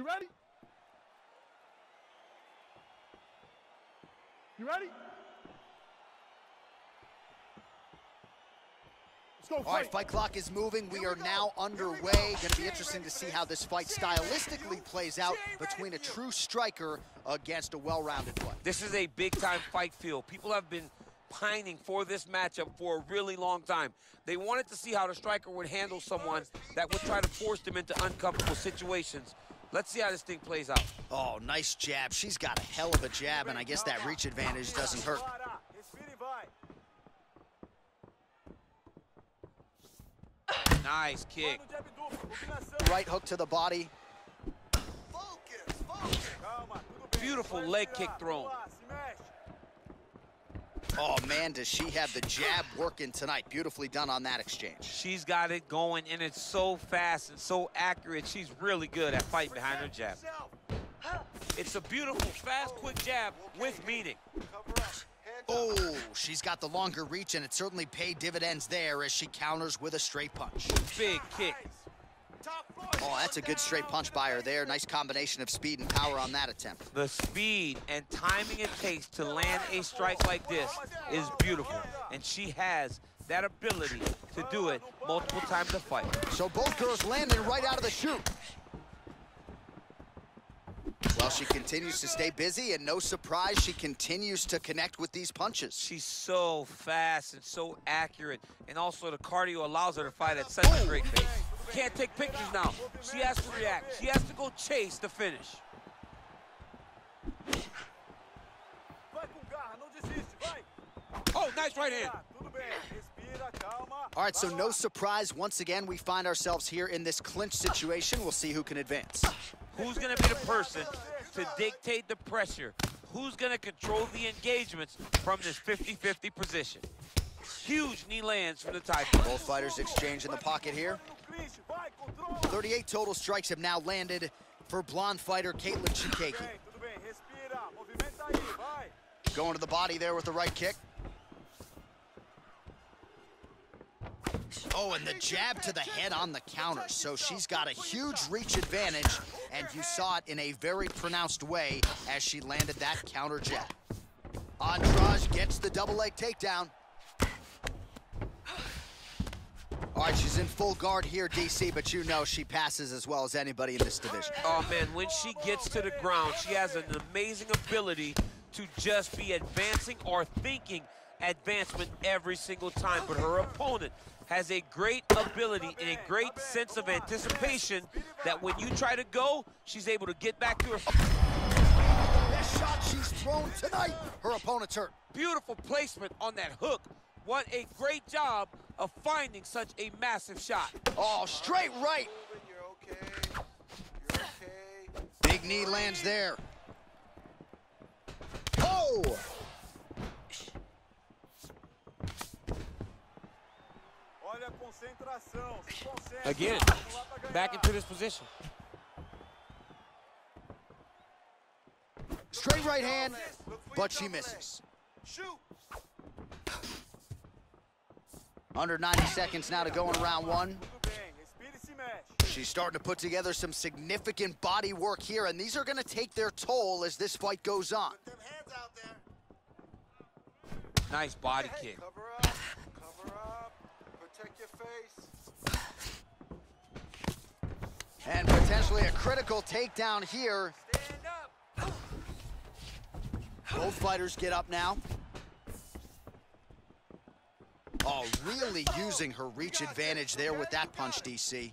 You ready? You ready? Let's go, All right, fight clock is moving. We are now underway. Going to be interesting to see how this fight stylistically plays out between a true striker against a well-rounded one. This is a big-time fight feel. People have been pining for this matchup for a really long time. They wanted to see how the striker would handle someone that would try to force them into uncomfortable situations. Let's see how this thing plays out. Oh, nice jab. She's got a hell of a jab, and I guess that reach advantage doesn't hurt. Nice kick. Right hook to the body. Beautiful leg kick thrown. Oh, man, does she have the jab working tonight. Beautifully done on that exchange. She's got it going, and it's so fast and so accurate. She's really good at fighting behind her jab. It's a beautiful, fast, quick jab with meaning. Oh, she's got the longer reach, and it certainly paid dividends there as she counters with a straight punch. Big kick. Oh, that's a good straight punch by her there. Nice combination of speed and power on that attempt. The speed and timing it takes to land a strike like this is beautiful. And she has that ability to do it multiple times a fight. So both girls landing right out of the chute. Well, she continues to stay busy, and no surprise, she continues to connect with these punches. She's so fast and so accurate, and also the cardio allows her to fight at such a great pace. Can't take pictures now. She has to react. She has to go chase the finish. Oh, nice right hand. All right, so no surprise. Once again, we find ourselves here in this clinch situation. We'll see who can advance. Who's going to be the person to dictate the pressure? Who's going to control the engagements from this 50-50 position? Huge knee lands from the Taipei. Both fighters exchange in the pocket here. 38 total strikes have now landed for blonde fighter Katlyn Chookagian. Going to the body there with the right kick. Oh, and the jab to the head on the counter. So she's got a huge reach advantage, and you saw it in a very pronounced way as she landed that counter jab. Andrade gets the double leg takedown. All right, she's in full guard here, DC, but you know she passes as well as anybody in this division. Oh, man, when she gets to the ground, she has an amazing ability to just be advancing or thinking advancement every single time. But her opponent has a great ability and a great sense of anticipation that when you try to go, she's able to get back to her. Best shot she's thrown tonight. Her opponent's hurt. Beautiful placement on that hook. What a great job of finding such a massive shot. Oh, straight right. Big knee lands there. Oh! Again, back into this position. Straight right hand, but she misses. Under 90 seconds now to go in round one. She's starting to put together some significant body work here, and these are going to take their toll as this fight goes on. Nice body kick. Cover up, cover up, protect your face. And potentially a critical takedown here. Both fighters get up now. Oh, really using her reach advantage there with that punch, DC.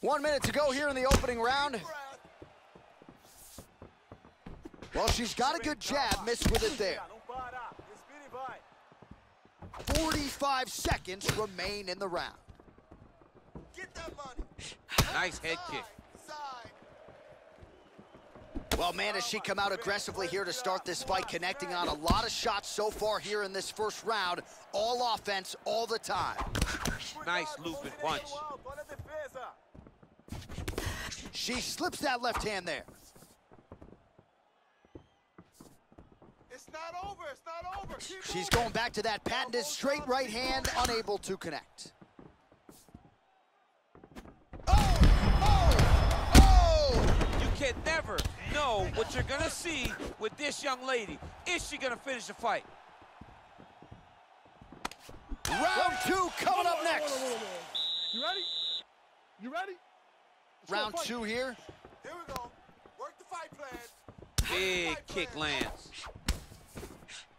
One minute to go here in the opening round. Well, she's got a good jab, missed with it there. 45 seconds remain in the round. Nice head kick. Side. Well, man, has she come out aggressively here to start this fight, connecting on a lot of shots so far here in this first round. All offense, all the time. Nice looping punch. She slips that left hand there. It's not over. It's not over. She's going back to that patented straight right hand, unable to connect. Know what you're gonna see with this young lady. Is she gonna finish the fight? Round two coming up next. You ready? You ready? Let's Round two here. Here we go. Work the fight plan. Big kick lands.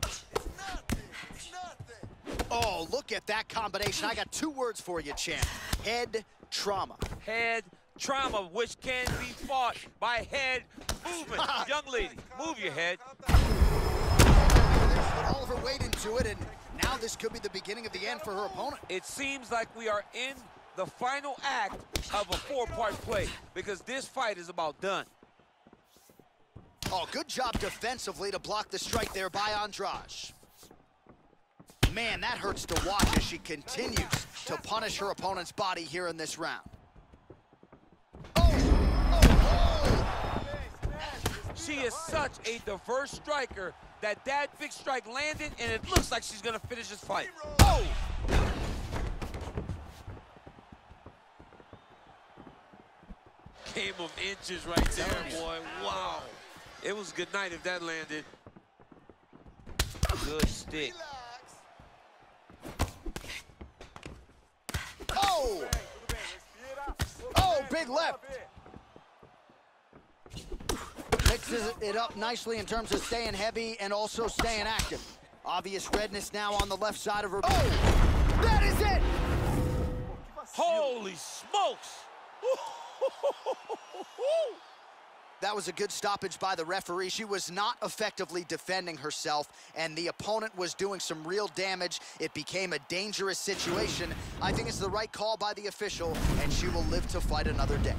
It's nothing. It's nothing. Oh, look at that combination. I got two words for you, champ. Head trauma. Head trauma, which can be fought by head movement. young lady, move your head. Put all of her weight into it, and now this could be the beginning of the end for her opponent. It seems like we are in the final act of a four-part play because this fight is about done. Oh, good job defensively to block the strike there by Andrade. Man, that hurts to watch as she continues to punish her opponent's body here in this round. Oh, oh, She is such a diverse striker that that big strike landed, and it looks like she's gonna finish this fight. oh, Game of inches right there, boy. Wow. It was a good night if that landed. Good stick. oh, oh, big left. Mixes it up nicely in terms of staying heavy and also staying active. Obvious redness now on the left side of her. Oh, that is it. Holy smokes! That was a good stoppage by the referee. She was not effectively defending herself, and the opponent was doing some real damage. It became a dangerous situation. I think it's the right call by the official, and she will live to fight another day.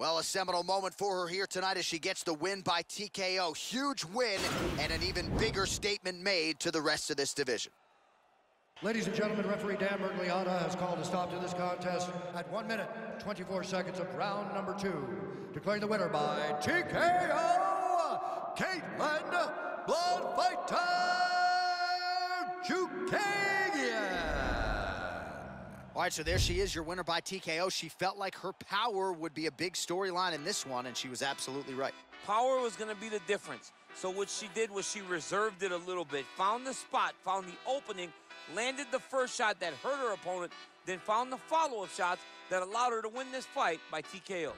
Well, a seminal moment for her here tonight as she gets the win by TKO. Huge win and an even bigger statement made to the rest of this division. Ladies and gentlemen, referee Dan Miragliotta has called a stop to this contest at 1 minute, 24 seconds of round number two. Declaring the winner by TKO, Katlyn Bloodfighter Chookagian. All right, so there she is, your winner by TKO. She felt like her power would be a big storyline in this one, and she was absolutely right. Power was gonna be the difference. So what she did was she reserved it a little bit, found the spot, found the opening, landed the first shot that hurt her opponent, then found the follow-up shots that allowed her to win this fight by TKO.